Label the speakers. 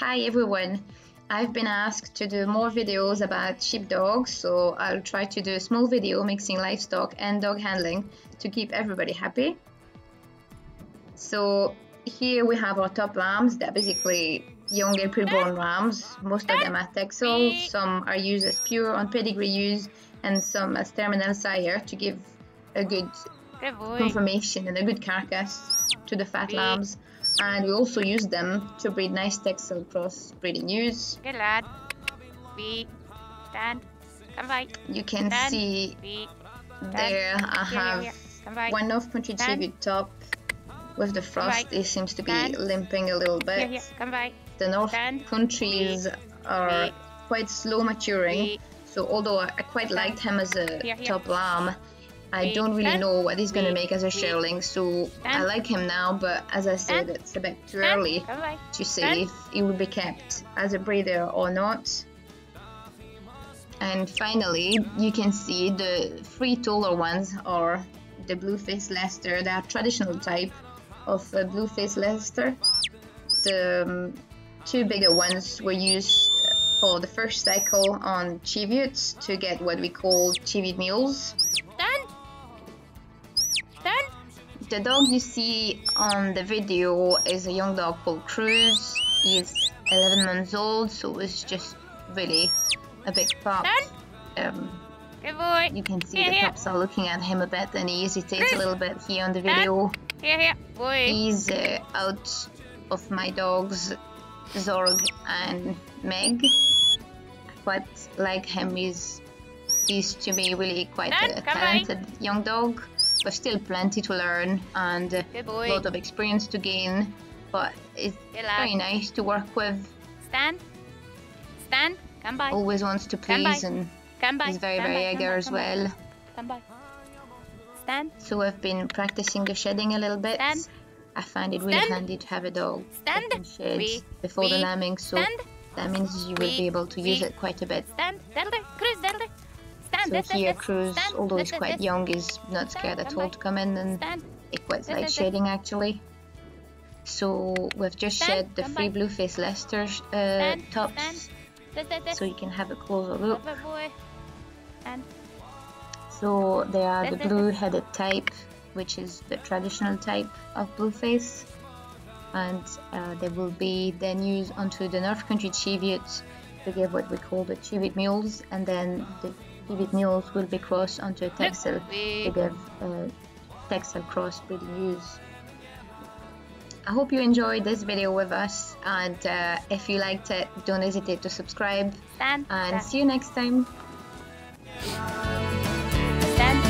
Speaker 1: Hi everyone. I've been asked to do more videos about sheepdogs, so I'll try to do a small video mixing livestock and dog handling to keep everybody happy. So here we have our tup lambs. They're basically young April-born lambs. Most of them are Texel, some are used as pure on pedigree use, and some as terminal sire to give a good conformation and a good carcass to the fat lambs and we also use them to breed nice Texel cross breeding ewes.
Speaker 2: Good lad. Be stand. Come by.
Speaker 1: You can
Speaker 2: stand.
Speaker 1: see
Speaker 2: Be
Speaker 1: there I have
Speaker 2: here, Come by.
Speaker 1: one North Country
Speaker 2: Stand.
Speaker 1: Tribute tup with the frost. It seems to be
Speaker 2: Stand.
Speaker 1: limping a little bit.
Speaker 2: here. Come by.
Speaker 1: The North
Speaker 2: Stand.
Speaker 1: Countries are
Speaker 2: Be.
Speaker 1: quite slow maturing.
Speaker 2: Be.
Speaker 1: So although I quite
Speaker 2: Stand.
Speaker 1: liked him as a
Speaker 2: Here, here.
Speaker 1: tup lamb, I don't really know what he's going to
Speaker 2: Be.
Speaker 1: make as a
Speaker 2: Be.
Speaker 1: shearling. So I like him now, but as I said, it's a bit too early. To say if he will be kept as a breeder or not. And finally, you can see the three taller ones are the Blueface Leicester. They are traditional type of uh, Blueface Leicester. The um, two bigger ones were used for the first cycle on Cheviots to get what we call Cheviot mules. The dog you see on the video is a young dog called Cruze. He is 11 months old, so it's just really a big pup. Um,
Speaker 2: Good boy.
Speaker 1: you can see
Speaker 2: Here,
Speaker 1: the pups are looking at him a bit and he hesitates a little bit here on the video.
Speaker 2: Here, here. Boy.
Speaker 1: He's uh, out of my dogs, Zorg and Meg. Quite like him. He's, he's to me really quite a talented young dog, but still plenty to learn and a lot of experience to gain. But it's very nice to work with.
Speaker 2: Stan, Stan, Come by.
Speaker 1: Always wants to please and he's very,
Speaker 2: Come
Speaker 1: very
Speaker 2: by,
Speaker 1: eager as well.
Speaker 2: Come by. Stand.
Speaker 1: So I've been practicing the shedding a little bit.
Speaker 2: Stand.
Speaker 1: I find it really
Speaker 2: Stand.
Speaker 1: handy to have a dog
Speaker 2: Stand.
Speaker 1: that can shed
Speaker 2: We-
Speaker 1: before the lambing, so
Speaker 2: Stand.
Speaker 1: that means you will
Speaker 2: We-
Speaker 1: be able to use it quite a bit.
Speaker 2: Stand. Settle there. Cruze,
Speaker 1: here.
Speaker 2: Cruze,
Speaker 1: although he's quite young, is not scared at all to come in and he quite likes shedding actually. So we've just shed the
Speaker 2: by.
Speaker 1: Blueface Leicester uh,
Speaker 2: tups,
Speaker 1: so you can have a closer look.
Speaker 2: Good boy. Stand.
Speaker 1: So they are the blue-headed type, which is the traditional type of blueface, and uh, they will be then used onto the North Country Cheviot to give what we call the Cheviot mules, and then the Cheviot mules will be crossed onto a texel to give uh, Texel crossbreeding ewes. I hope you enjoyed this video with us and uh, if you liked it, don't hesitate to subscribe
Speaker 2: Stand.
Speaker 1: and
Speaker 2: Stand.
Speaker 1: see you next time. Stand.